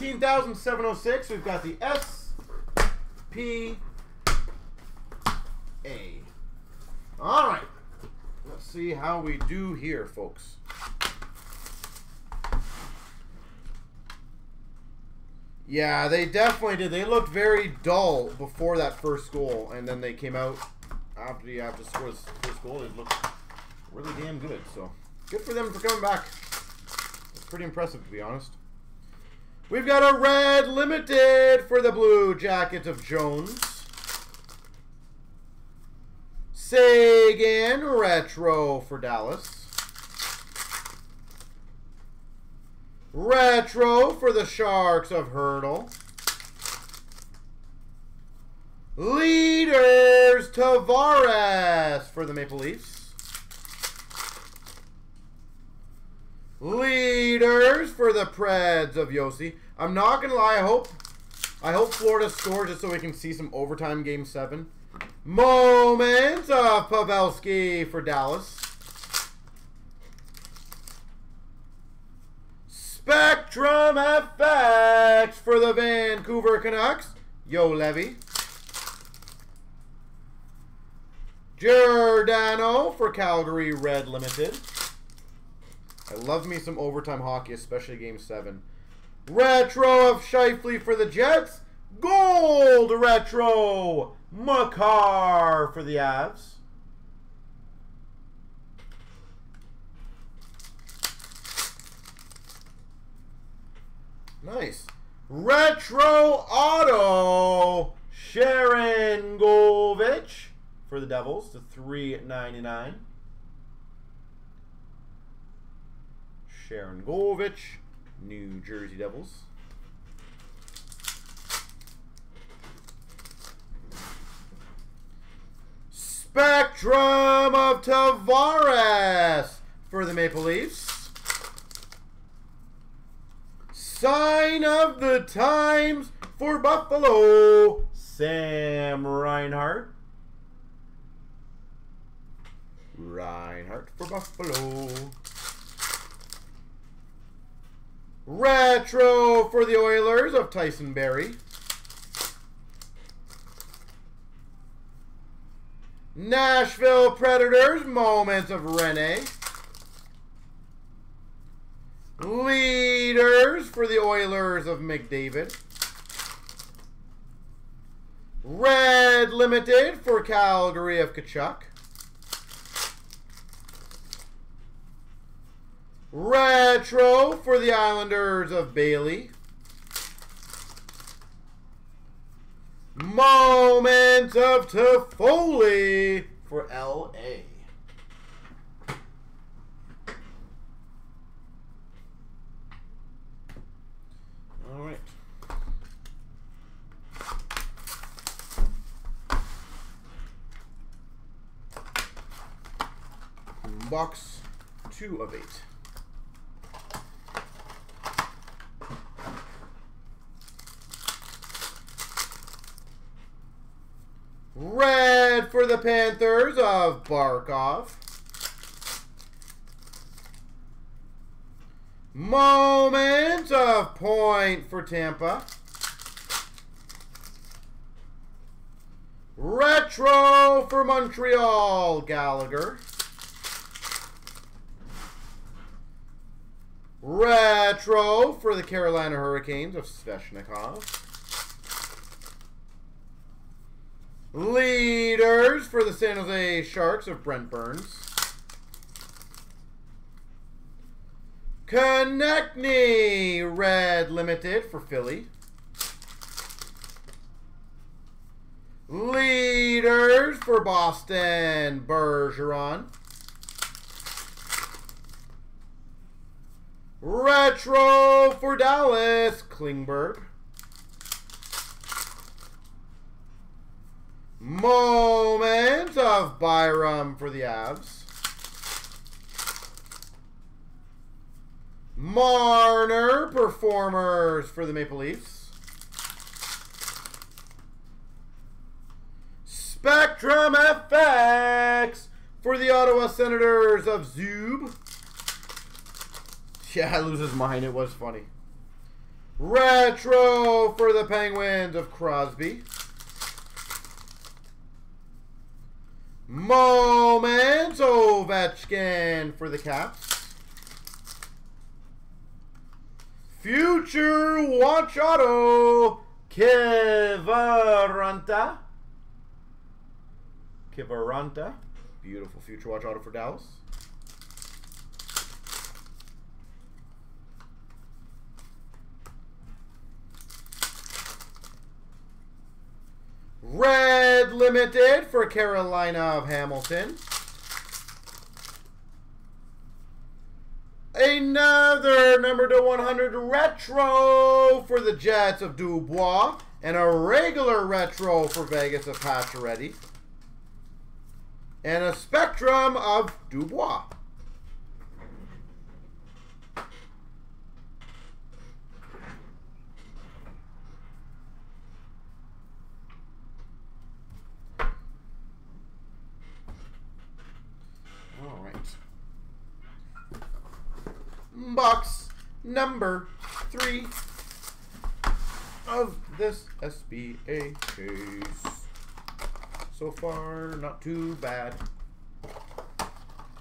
19,706. We've got the S P A. All right. Let's see how we do here, folks. Yeah, they definitely did. They looked very dull before that first goal, and then they came out after you have to score this first goal. They looked really damn good. So good for them for coming back. It's pretty impressive, to be honest. We've got a red limited for the Blue Jackets of Jones. Seguin retro for Dallas. Retro for the Sharks of Hertl. Leaders Tavares for the Maple Leafs. Leaders for the Preds of Josi. I'm not gonna lie, I hope I hope Florida scores just so we can see some overtime game seven. Moments of Pavelski for Dallas. Spectrum FX for the Vancouver Canucks. Juolevi. Giordano for Calgary Red Limited. I love me some overtime hockey, especially Game 7. Retro of Scheifele for the Jets. Gold Retro Makar for the Avs. Nice. Retro Auto Sharangovich for the Devils to 399. Sharangovich, New Jersey Devils. Spectrum of Tavares for the Maple Leafs. Sign of the times for Buffalo, Sam Reinhart. Reinhart for Buffalo. Retro for the Oilers of Tyson Barrie. Nashville Predators, Moments of Rinne. Leaders for the Oilers of McDavid. Red Limited for Calgary of Tkachuk. Retro for the Islanders of Bailey. Moment of Toffoli for LA. All right. Box two of eight. Red for the Panthers of Barkov. Moment of point for Tampa. Retro for Montreal, Gallagher. Retro for the Carolina Hurricanes of Svechnikov. Leaders for the San Jose Sharks of Brent Burns. Konecny Red Limited for Philly. Leaders for Boston Bergeron. Retro for Dallas Klingberg. Moment of Byram for the Avs. Marner Performers for the Maple Leafs. Spectrum FX for the Ottawa Senators of Zub. Yeah, I lose his mind. It was funny. Retro for the Penguins of Crosby. Moment Ovechkin for the Caps. Future Watch Auto Kiviranta. Kiviranta. Beautiful Future Watch Auto for Dallas. Red Limited for Carolina of Hamilton. Another number to 100 retro for the Jets of Dubois. And a regular retro for Vegas of Pacioretty. And a Spectrum of Dubois. All right. Box number three of this SBA case. So far, not too bad.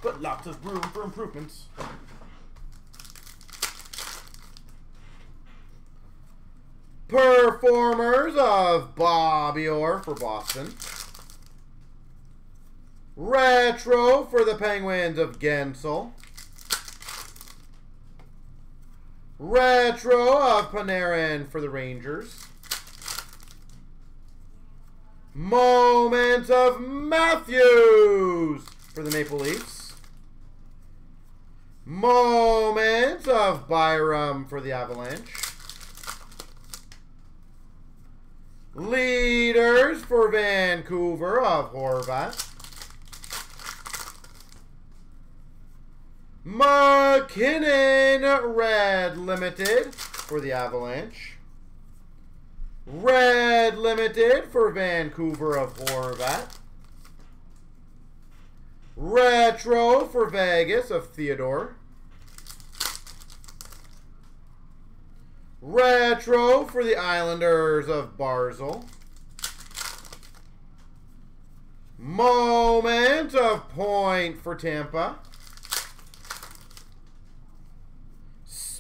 But lots of room for improvements. Performers of Bobby Orr for Boston. Retro for the Penguins of Guentzel. Retro of Panarin for the Rangers. Moment of Matthews for the Maple Leafs. Moment of Byram for the Avalanche. Leaders for Vancouver of Horvat. MacKinnon Red Limited for the Avalanche. Red Limited for Vancouver of Horvat. Retro for Vegas of Theodore. Retro for the Islanders of Barzal. Moment of point for Tampa.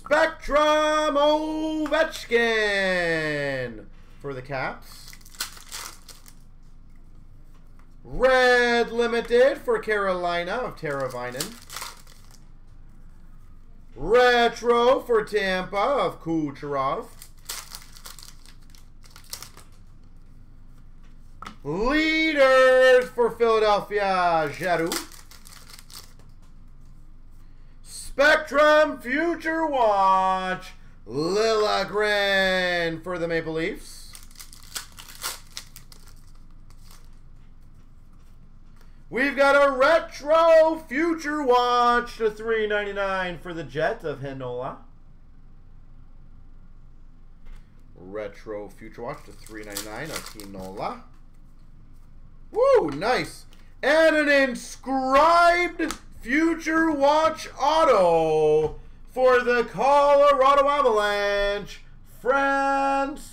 Spectrum Ovechkin for the Caps. Red Limited for Carolina of Teravainen. Retro for Tampa of Kucherov. Leaders for Philadelphia, Giroux. Spectrum Future Watch, Liljegren for the Maple Leafs. We've got a Retro Future Watch to $3.99 for the Jet of Heinola. Retro Future Watch to $3.99 of Heinola. Woo, nice. And an inscribed Future Watch Auto for the Colorado Avalanche, Francouz.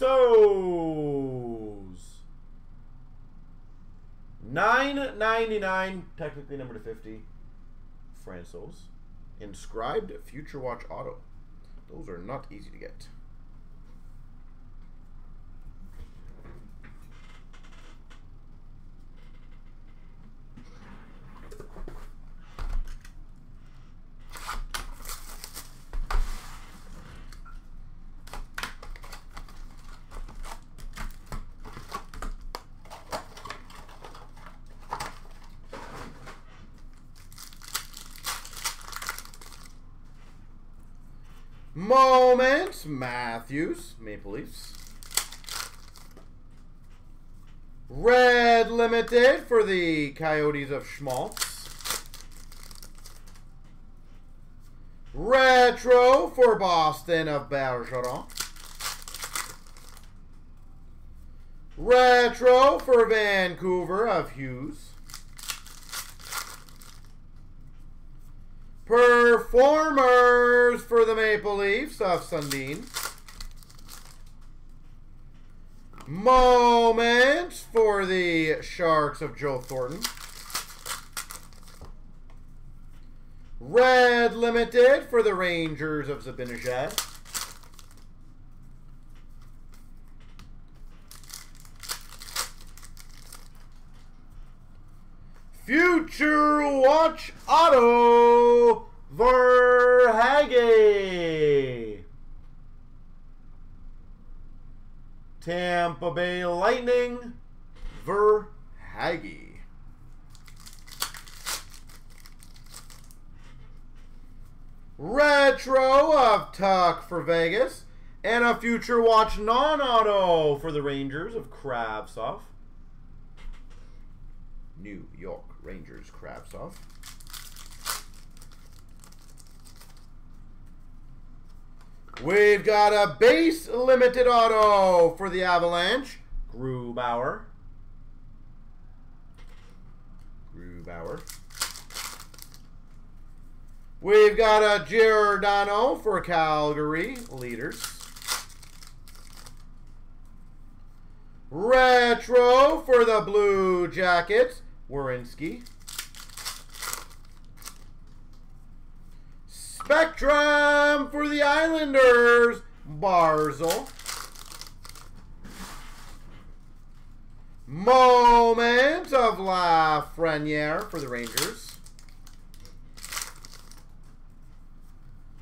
Nine ninety nine, technically number to fifty. Francouz. Inscribed Future Watch Auto. Those are not easy to get. Moments, Matthews, Maple Leafs. Red Limited for the Coyotes of Schmaltz. Retro for Boston of Bergeron. Retro for Vancouver of Hughes. Performers for the Maple Leafs of Sundin. Moments for the Sharks of Joe Thornton. Red Limited for the Rangers of Zibanejad. Future Watch Auto Verhaeghe. Tampa Bay Lightning Verhaeghe. Retro of Tuch for Vegas. And a Future Watch non-auto for the Rangers of Kravtsov. New York Rangers Kravtsov. We've got a base limited auto for the Avalanche. Grubauer. Grubauer. We've got a Giordano for Calgary leaders. Retro for the Blue Jackets, Werenski. Spectrum for the Islanders, Barzal. Moment of Lafreniere for the Rangers.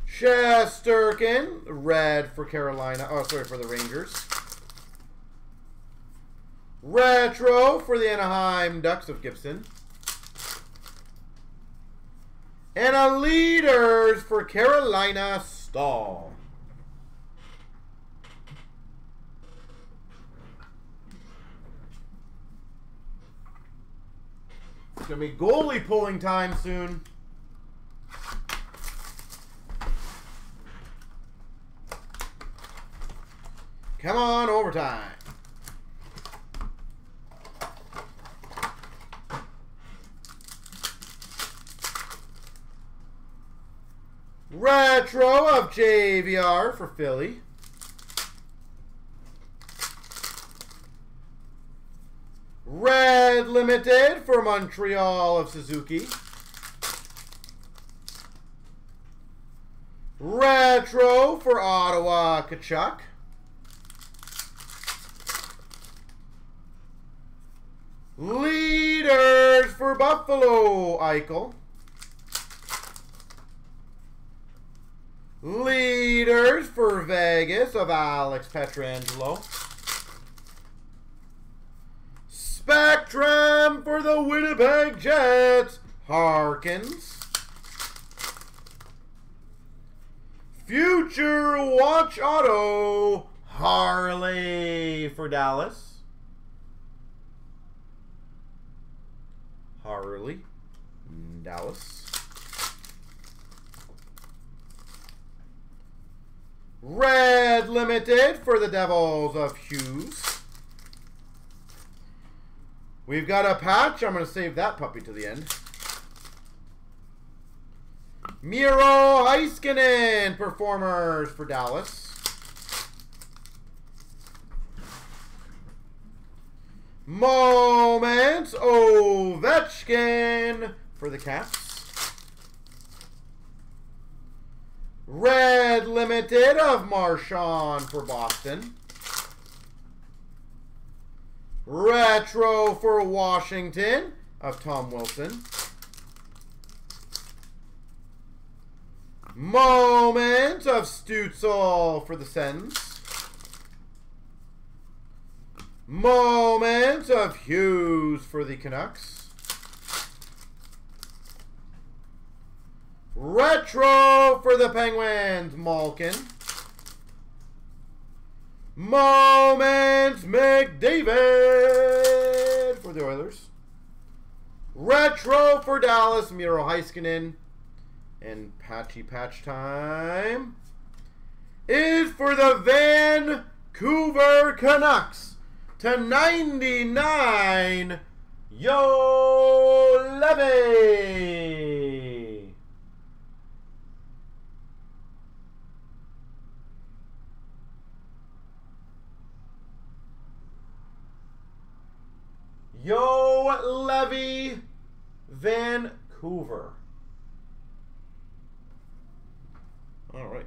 Shesterkin, red for Carolina. Oh, sorry, for the Rangers. Retro for the Anaheim Ducks of Gibson. And a leaders for Carolina Staal. It's going to be goalie pulling time soon. Come on, overtime. Retro of JVR for Philly. Red Limited for Montreal of Suzuki. Retro for Ottawa Tkachuk. Leaders for Buffalo Eichel. Leaders for Vegas of Alex Pietrangelo. Spectrum for the Winnipeg Jets, Harkins. Future Watch Auto, Harley for Dallas. Harley, Dallas. Red Limited for the Devils of Hughes. We've got a patch. I'm going to save that puppy to the end. Miro Heiskanen performers for Dallas. Moments Ovechkin for the Caps. Red Limited of Marchand for Boston. Retro for Washington of Tom Wilson. Moment of Stützle for the Sens. Moment of Hughes for the Canucks. Retro for the Penguins, Malkin. Moments McDavid for the Oilers. Retro for Dallas, Miro Heiskanen. And Patchy Patch time is for the Vancouver Canucks to 99, Juolevi. Yo Levy, Vancouver. All right.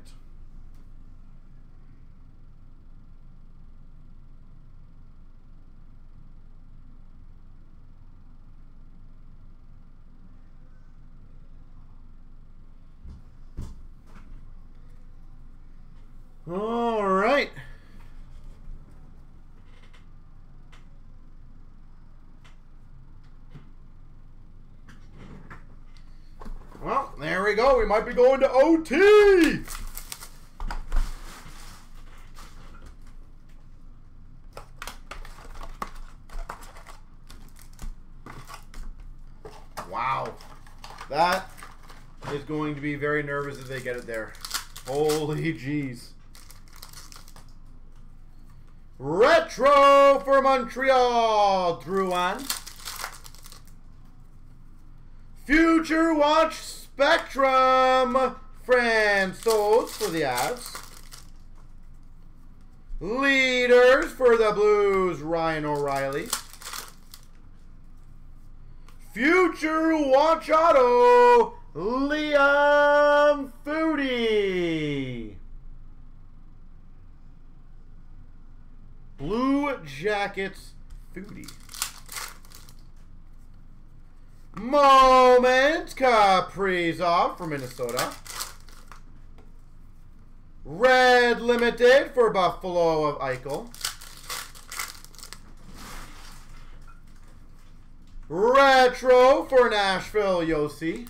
All right. Well, there we go. We might be going to OT. Wow. That is going to be very nervous if they get it there. Holy jeez. Retro for Montreal, Drouin. Future Watch Spectrum, Francouz for the Avs. Leaders for the Blues, Ryan O'Reilly. Future Watch Auto, Liam Foudy. Blue Jackets, Foudy. Moment, Kaprizov for Minnesota. Red Limited for Buffalo of Eichel. Retro for Nashville, Josi.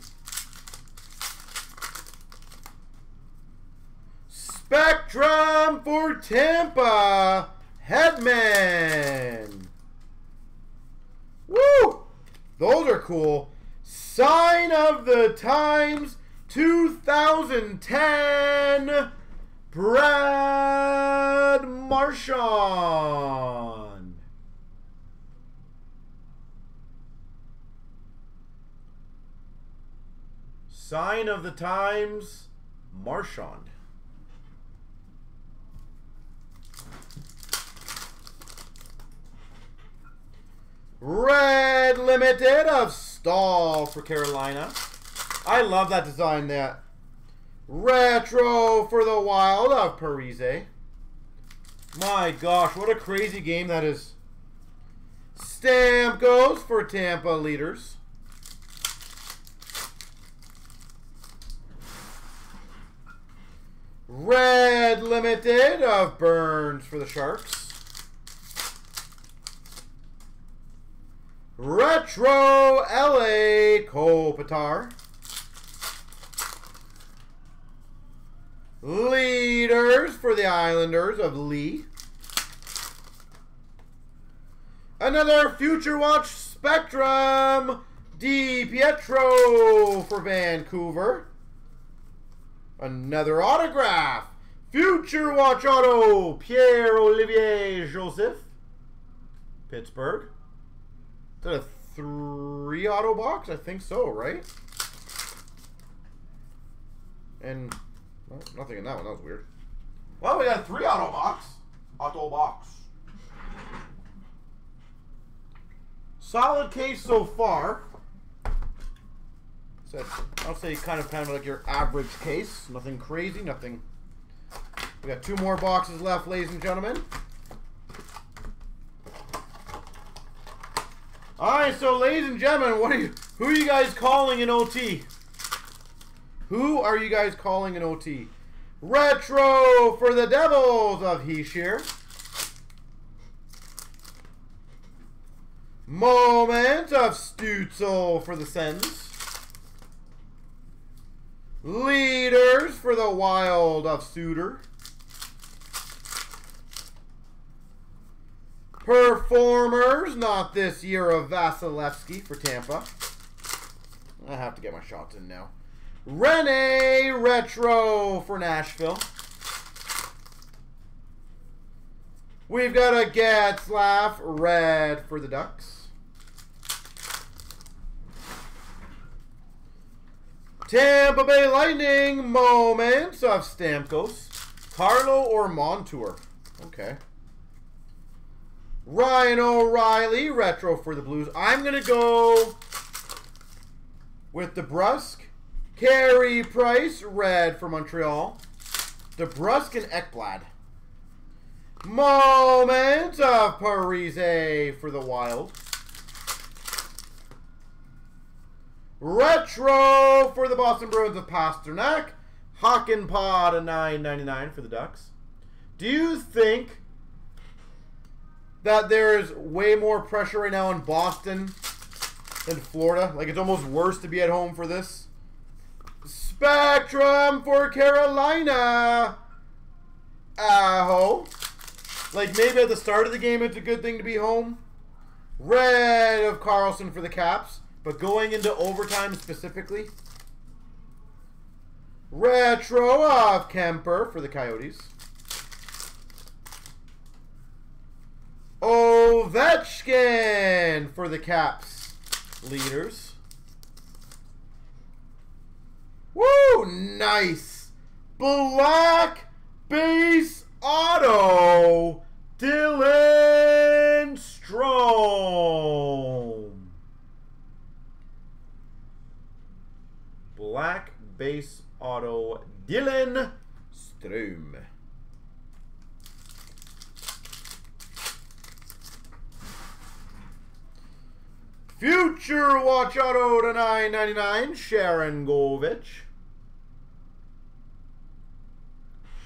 Spectrum for Tampa, Hedman. Woo! Those are cool. Sign of the Times 2010, Brad Marchand. Sign of the Times, Marchand. Red Limited of Staal for Carolina. I love that design there. Retro for the Wild of Parise. My gosh, what a crazy game that is. Stamkos for Tampa leaders. Red Limited of Burns for the Sharks. Retro LA Kopitar. Leaders for the Islanders of Lee. Another Future Watch Spectrum Di Pietro for Vancouver. Another autograph. Future Watch Auto Pierre Olivier Joseph. Pittsburgh. That a three auto box? I think so, right? And well, nothing in that one. That was weird. Well, we got three auto box. Auto box. Solid case so far. So I'll say kind of kind of like your average case. Nothing crazy. Nothing. We got two more boxes left, ladies and gentlemen. All right, so ladies and gentlemen, what are you? Who are you guys calling in OT? Who are you guys calling in OT? Retro for the Devils of Hischier. Moment of Stützle for the Sens. Leaders for the Wild of Suter. Performers, not this year of Vasilevskiy for Tampa. I have to get my shots in now. Rinne Retro for Nashville. We've got a Getzlaf Red for the Ducks. Tampa Bay Lightning Moments of Stamkos. Carlo or Montour. Okay. Ryan O'Reilly, retro for the Blues. I'm going to go with DeBrusk. Carey Price, red for Montreal. DeBrusk and Ekblad. Moment of Parise for the Wild. Retro for the Boston Bruins of Pastrnak. Hakanpää to 9.99 for the Ducks. Do you think that there's way more pressure right now in Boston than Florida? Like it's almost worse to be at home for this. Spectrum for Carolina. Aho. Like maybe at the start of the game it's a good thing to be home. Red of Carlson for the Caps. But going into overtime specifically. Retro of Kuemper for the Coyotes. Ovechkin for the Caps leaders. Woo! Nice. Black base auto. Dylan Strome. Black base auto. Dylan Strome. Future Watch Auto to 9.99, Sharangovich.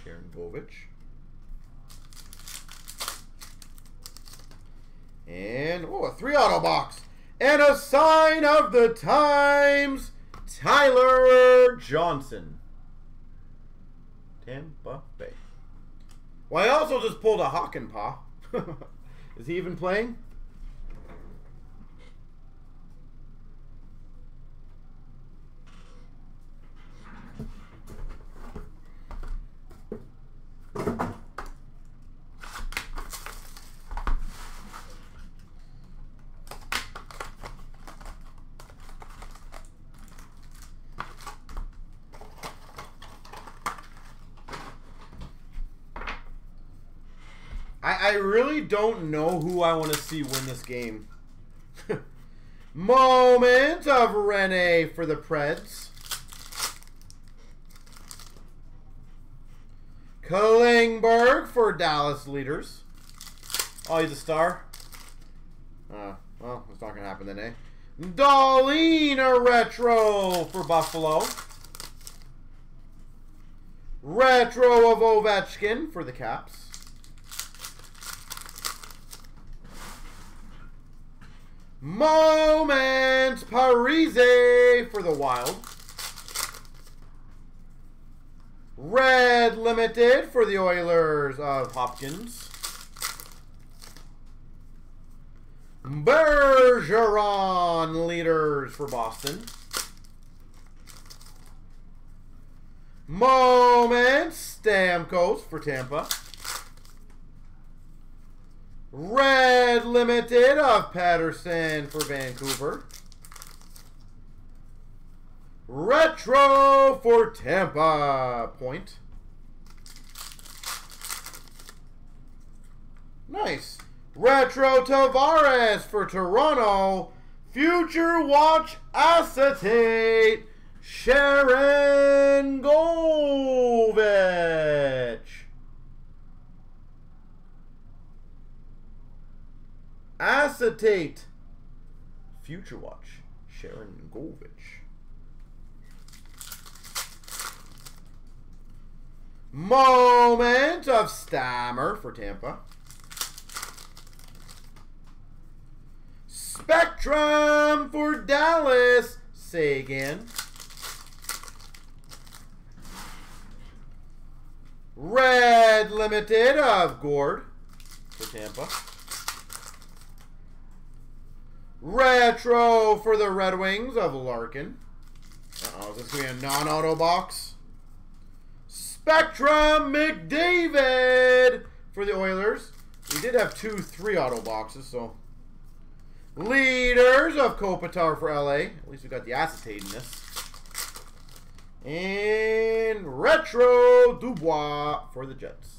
Sharon Govich. And, oh, a three auto box. And a sign of the times, Tyler Johnson. Tampa Bay. Well, I also just pulled a Hakanpää. Is he even playing? I, I really don't know who I want to see win this game. Moment of Rinne for the Preds. Klingberg for Dallas leaders. Oh, he's a star? Uh, well, it's not going to happen then, eh? Dahlin, a retro for Buffalo. Retro of Ovechkin for the Caps. Moments Parise for the Wild. Red Limited for the Oilers of Hopkins. Bergeron leaders for Boston. Moments Stamkos for Tampa. Red Limited of Pettersson for Vancouver. Retro for Tampa. Point. Nice. Retro Tavares for Toronto. Future Watch Acetate. Sharangovich. Acetate. Future Watch. Sharangovich. Moment of Stammer for Tampa. Spectrum for Dallas. Seguin. Red Limited of Gourde for Tampa. Retro for the Red Wings of Larkin. Uh-oh, is this going to be a non-auto box? Spectrum McDavid for the Oilers. We did have two three auto boxes, so. Leaders of Kopitar for LA. At least we got the acetate in this. And Retro Dubois for the Jets.